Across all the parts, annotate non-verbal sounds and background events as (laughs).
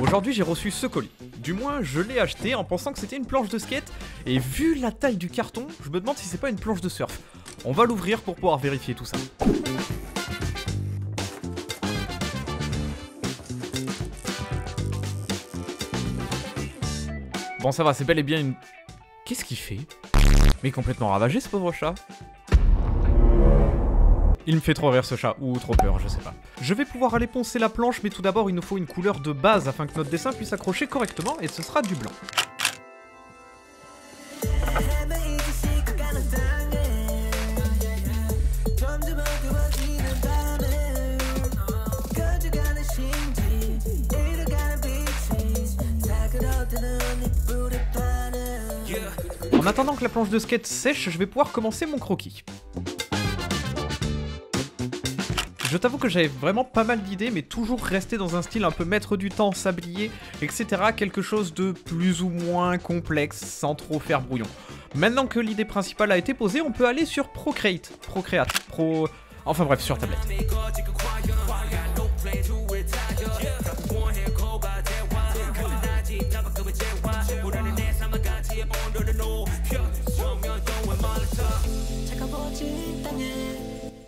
Aujourd'hui j'ai reçu ce colis. Du moins je l'ai acheté en pensant que c'était une planche de skate et vu la taille du carton, je me demande si c'est pas une planche de surf. On va l'ouvrir pour pouvoir vérifier tout ça. Bon ça va, c'est bel et bien une... Qu'est-ce qu'il fait? Mais complètement ravagé ce pauvre chat. Il me fait trop rire ce chat, ou trop peur, je sais pas. Je vais pouvoir aller poncer la planche, mais tout d'abord il nous faut une couleur de base afin que notre dessin puisse accrocher correctement, et ce sera du blanc. En attendant que la planche de skate sèche, je vais pouvoir commencer mon croquis. Je t'avoue que j'avais vraiment pas mal d'idées, mais toujours rester dans un style un peu maître du temps, sablier, etc. Quelque chose de plus ou moins complexe, sans trop faire brouillon. Maintenant que l'idée principale a été posée, on peut aller sur Procreate. Procreate. Pro... Enfin bref, sur tablette.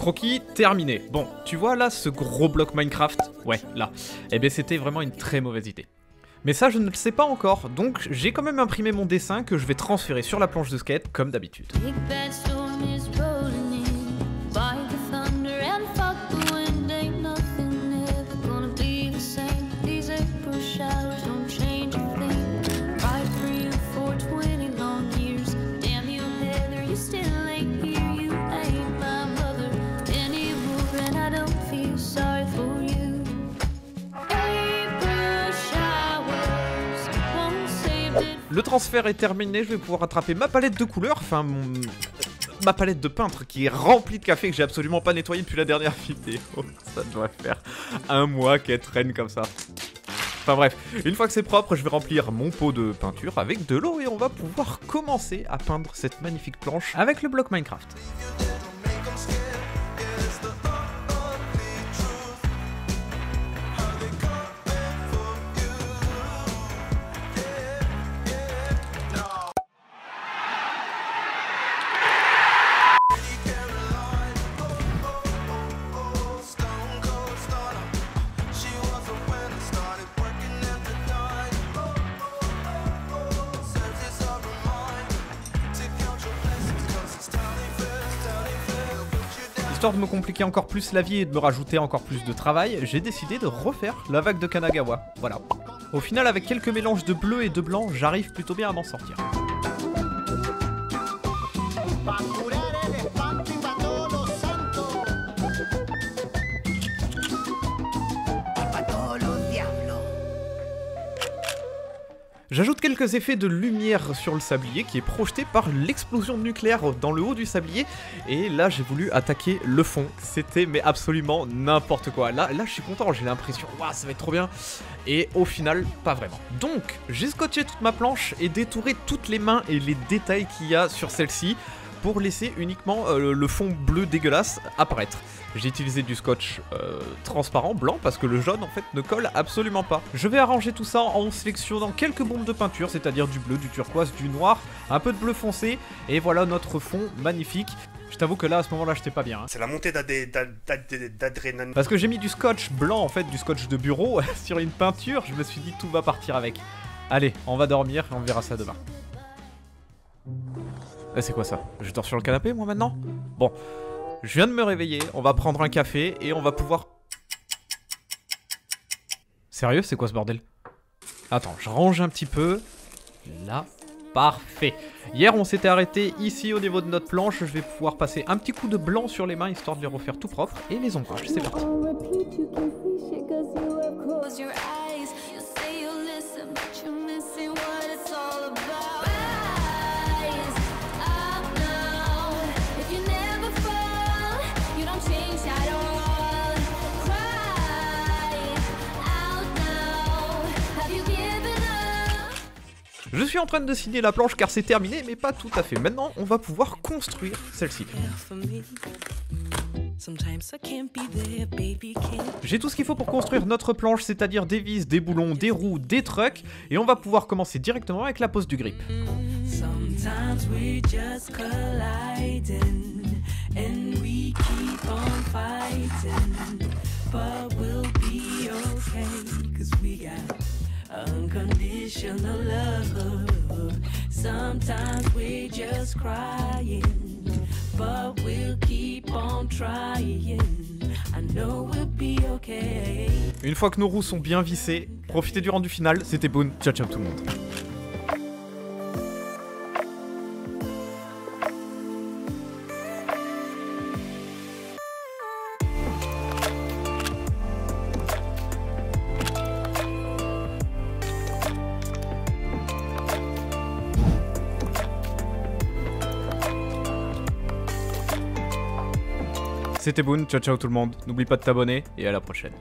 Croquis terminé. Bon, tu vois là ce gros bloc Minecraft Ouais, là. Eh bien c'était vraiment une très mauvaise idée. Mais ça je ne le sais pas encore, donc j'ai quand même imprimé mon dessin que je vais transférer sur la planche de skate comme d'habitude. Le transfert est terminé, je vais pouvoir attraper ma palette de couleurs, enfin mon... ma palette de peintre qui est remplie de café que j'ai absolument pas nettoyé depuis la dernière (laughs) vidéo. Ça doit faire un mois qu'elle traîne comme ça. Enfin bref, une fois que c'est propre, je vais remplir mon pot de peinture avec de l'eau et on va pouvoir commencer à peindre cette magnifique planche avec le bloc Minecraft. Histoire de me compliquer encore plus la vie et de me rajouter encore plus de travail, j'ai décidé de refaire la vague de Kanagawa. Voilà. Au final, avec quelques mélanges de bleu et de blanc, j'arrive plutôt bien à m'en sortir. J'ajoute quelques effets de lumière sur le sablier qui est projeté par l'explosion nucléaire dans le haut du sablier. Et là, j'ai voulu attaquer le fond. C'était mais absolument n'importe quoi. Là, là, je suis content. J'ai l'impression, waouh, ça va être trop bien. Et au final, pas vraiment. Donc, j'ai scotché toute ma planche et détouré toutes les mains et les détails qu'il y a sur celle-ci pour laisser uniquement euh, le fond bleu dégueulasse apparaître. J'ai utilisé du scotch euh, transparent blanc parce que le jaune en fait ne colle absolument pas. Je vais arranger tout ça en sélectionnant quelques bombes de peinture, c'est-à-dire du bleu, du turquoise, du noir, un peu de bleu foncé, et voilà notre fond magnifique. Je t'avoue que là, à ce moment-là, j'étais pas bien. Hein. C'est la montée d'adrénaline. Parce que j'ai mis du scotch blanc, en fait, du scotch de bureau, (laughs) sur une peinture, je me suis dit tout va partir avec. Allez, on va dormir on verra ça demain. Eh, c'est quoi ça? Je dors sur le canapé, moi, maintenant? Bon, je viens de me réveiller, on va prendre un café et on va pouvoir... Sérieux, c'est quoi ce bordel? Attends, je range un petit peu. Là, parfait. Hier, on s'était arrêté ici au niveau de notre planche. Je vais pouvoir passer un petit coup de blanc sur les mains, histoire de les refaire tout propre. Et les ombrages, c'est parti. Je suis en train de signer la planche car c'est terminé, mais pas tout à fait. Maintenant, on va pouvoir construire celle-ci. J'ai tout ce qu'il faut pour construire notre planche, c'est-à-dire des vis, des boulons, des roues, des trucks, et on va pouvoir commencer directement avec la pose du grip. We we unconditional love. Sometimes we're just crying, but we'll keep on trying. I know we'll be okay. Une fois que nos roues sont bien vissées, profitez du rendu final, c'était Boone, ciao ciao tout le monde. C'était Boone, ciao ciao tout le monde, n'oublie pas de t'abonner et à la prochaine.